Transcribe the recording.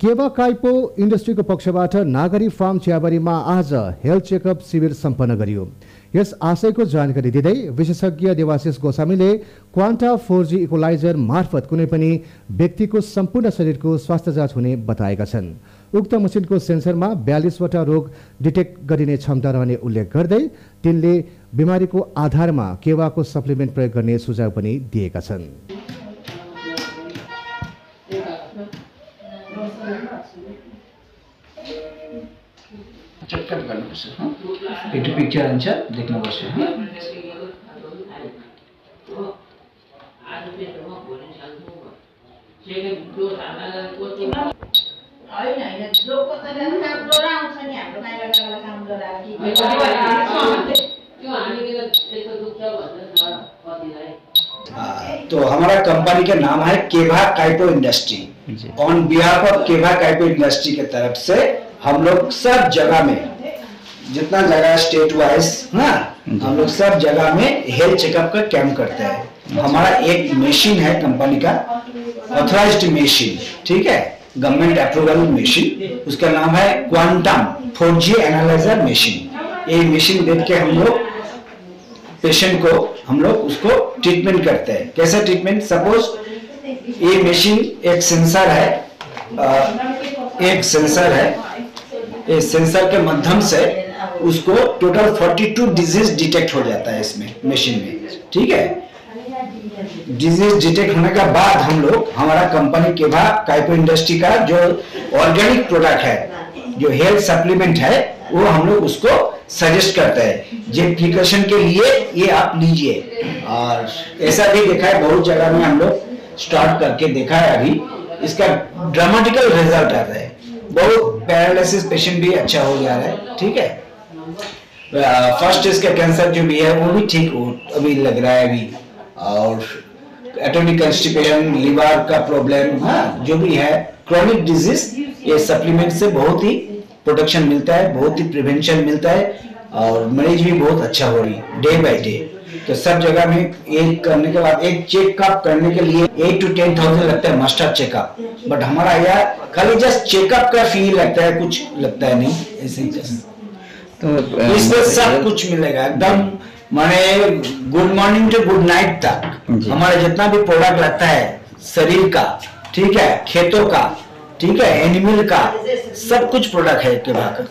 केवा काइपो इन्डस्ट्रीको पक्षबाट नागरी फार्म चियाबारीमा आज हेल्थ चेकअप शिविर सम्पन्न गरियो। यस आशयको जानकारी दिँदै विशेषज्ञ देवाशिष गोस्वामीले क्वान्टा फोर जी इकोलाइजर मार्फत कुनै पनि व्यक्तिको सम्पूर्ण शरीरको स्वास्थ्य जाँच हुने बताएका छन्। उक्त मसिनको सेन्सरमा बयालिसवटा रोग डिटेक्ट गरिने क्षमता रहने उल्लेख गर्दै तिनले बिमारीको आधारमा केवाको सप्लिमेन्ट प्रयोग गर्ने सुझाव पनि दिएका छन्। चटकट पिक्चर त हाम्रो कंपनी का नाम है केभा काइपो इंडस्ट्री। ऑन बिहाफ ऑफ़ केभा काइपो इंडस्ट्री के तरफ़ से हम लोग सब जगह में जितना जगह स्टेट वाइज ना हम लोग सब जगह में हेल्थ चेकअप का कैंप करते हैं। हमारा एक मशीन है कंपनी का ऑथराइज्ड मशीन ठीक है? गवर्नमेंट अप्रूवल मशीन उसका नाम है quantum four G analyzer machine ये मशीन देख के हम लोग पेशेंट को हम लोग उसको ट्रीटमेंट करते हैं। कैसा ट्रीटमेंट सपोज़ ये मशीन एक सेंसर है एक सेंसर है। ये सेंसर के माध्यम से उसको टोटल 42 डिज़ीज़ डिटेक्ट हो जाता है इसमें मशीन में। ठीक है? डिज़ीज़ डिटेक्ट होने के बाद हम लोग हमारा कंपनी केभा काइपो इंडस्ट्री का जो ऑर्गेनिक प्रोडक्ट है जो हेल्थ सप्लीमेंट है वो हम लोग उसको सजेस्ट करते हैं। जे प्रिकॉशन के लिए ये आप लीजिए। और ऐसा भी देखा है बहुत जगह में हम लोग स्टार्ट करके देखा है अभी, इसका ड्रामेटिकल रिज़ल्ट आ रहा है। बहुत पैरालिसिस पेशेंट भी अच्छा हो जा रहा है, ठीक है? फ़र्स्ट इसका कैंसर जो भी है, वो भी ठीक हो, अभी लग रहा है अभी। और एटोमिक कंस्टिपेशन लिवर का प्रॉब्लम हाँ जो भी है क्रॉनिक डिज़ीज़ ये सप्लीमेंट से बहुत ही प्रोटेक्शन मिलता है, बहुत ही प्रिवेंशन मिलता है। और मरीज़ भी बहुत अच्छा हो रही है डे बाय डे तो सब जगह में एक करने के बाद एक चेकअप करने के लिए एट टू टेन थाउज़ेंड लगता है मास्टर चेकअप बट हमारा यहाँ खाली जस्ट चेकअप का फ़ी लगता है कुछ लगता है नहीं ऐसे तो इसमें सब कुछ मिलेगा एकदम माने good morning to good night तक। हमारा जितना भी प्रोडक्ट लगता है शरीर का ठीक है खेतों का ठीक है एनिमल का सब कुछ प्रोडक्ट है के का